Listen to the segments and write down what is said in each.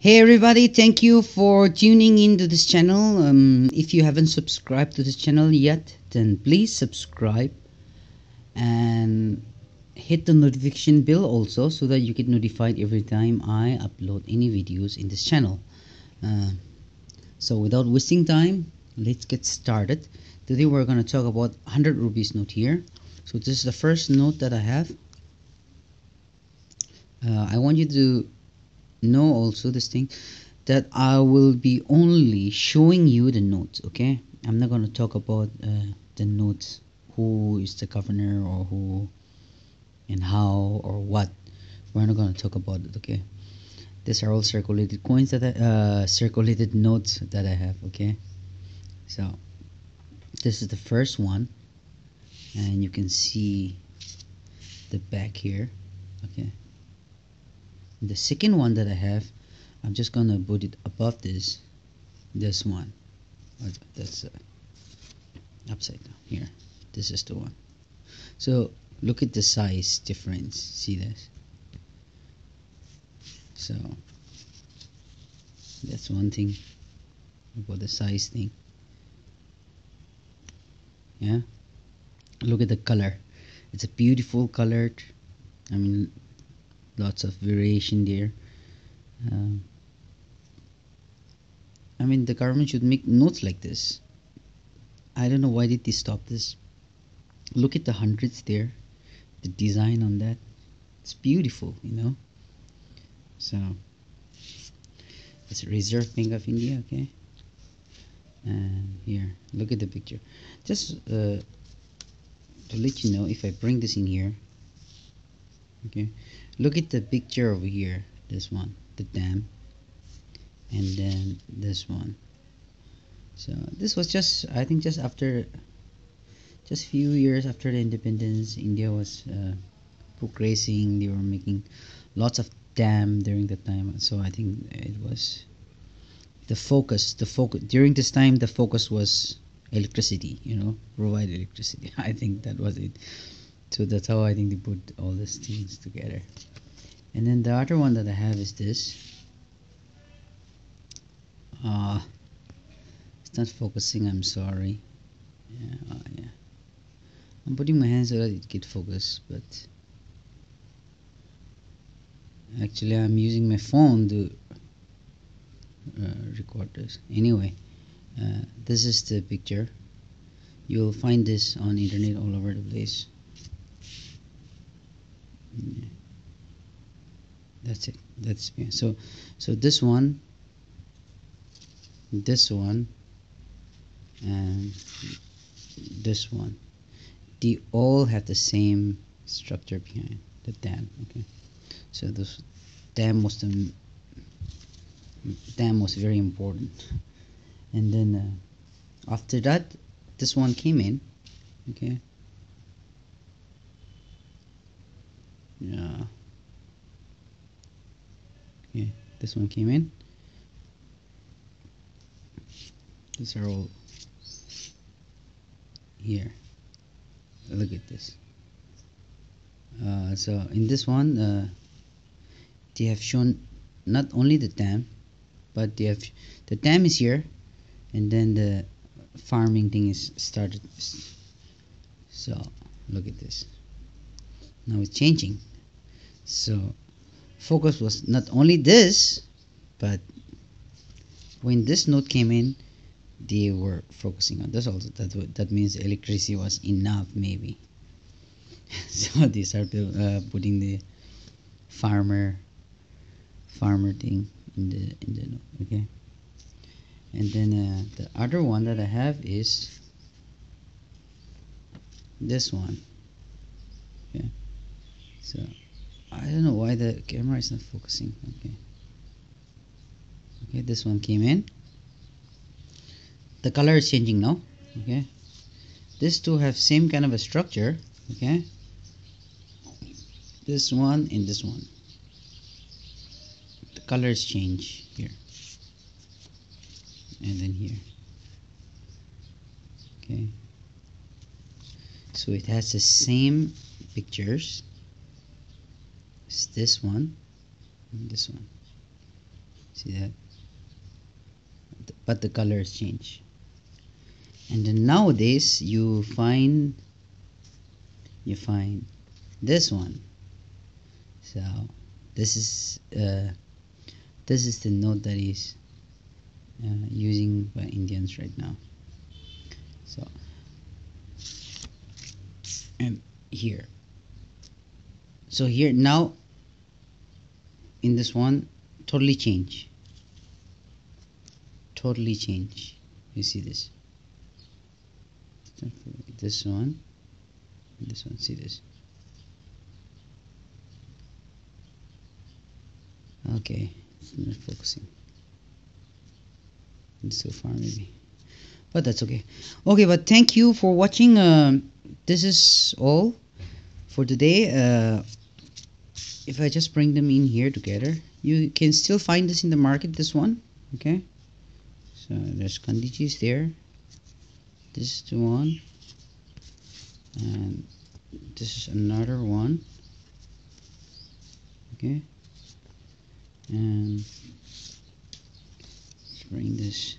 Hey everybody, thank you for tuning into this channel. Um, if you haven't subscribed to this channel yet, then please subscribe and hit the notification bell also so that you get notified every time I upload any videos in this channel. Uh, so without wasting time, let's get started. Today we're going to talk about 100 rupees note here. So this is the first note that I have. Uh, I want you to know also this thing that I will be only showing you the notes okay? I'm not going to talk about uh, the notes who is the governor or who and how or what. We're not going to talk about it okay? These are all circulated coins that I, uh, circulated notes that I have okay? So this is the first one and you can see the back here okay the second one that I have I'm just gonna put it above this this one. That's uh, upside down. Here this is the one. So look at the size difference. See this? So that's one thing about the size thing. Yeah? Look at the color. It's a beautiful colored I mean lots of variation there. Um, I mean the government should make notes like this. I don't know why did they stop this. Look at the hundreds there. The design on that. It's beautiful you know? So it's Reserve Bank of India okay? And here look at the picture. Just uh, to let you know if I bring this in here okay look at the picture over here. This one the dam and then this one. So this was just I think just after just few years after the independence India was uh, progressing. They were making lots of dam during that time. So I think it was the focus the focus during this time the focus was electricity you know provide electricity. I think that was it so that's how I think they put all these things together. And then the other one that I have is this. Uh, it's not focusing I'm sorry. Yeah, uh, yeah. I'm putting my hands so that it get focus but actually I'm using my phone to uh, record this. Anyway uh, this is the picture. You'll find this on internet all over the place that's it. That's so so this one this one and this one. They all have the same structure behind the dam okay? So this dam was the dam was very important. And then uh, after that this one came in okay yeah. Okay this one came in. These are all here. Look at this. Uh, so in this one uh, they have shown not only the dam but they have the dam is here and then the farming thing is started. So look at this. Now it's changing so focus was not only this but when this note came in they were focusing on this also. That that means electricity was enough maybe. So they start uh, putting the farmer farmer thing in the in the note okay? And then uh, the other one that I have is this one. Okay so I don't know why the camera is not focusing. Okay. Okay this one came in. The color is changing now. Okay. These two have same kind of a structure. Okay. This one and this one. The colors change here. And then here. Okay. So it has the same pictures this one and this one. See that? But the colors change and then nowadays you find you find this one. So this is uh, this is the note that is uh, using by Indians right now. So and here so here now in this one totally change. Totally change. You see this? This one this one see this? Okay not focusing. It's so far maybe. But that's okay. Okay but thank you for watching um, this is all for today uh, if I just bring them in here together you can still find this in the market this one okay? So there's Gandhiji's there. This is the one. And this is another one. Okay? And let's bring this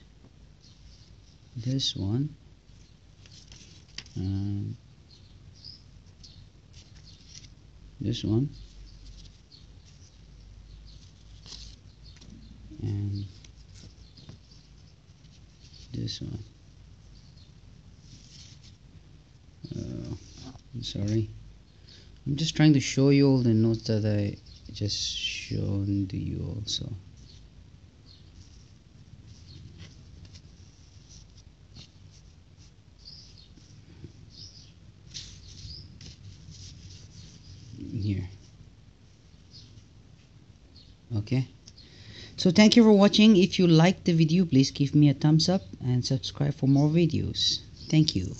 this one. Um, this one. And this one. Uh, I'm sorry. I'm just trying to show you all the notes that I just shown to you also here okay? So thank you for watching. If you liked the video please give me a thumbs up and subscribe for more videos. Thank you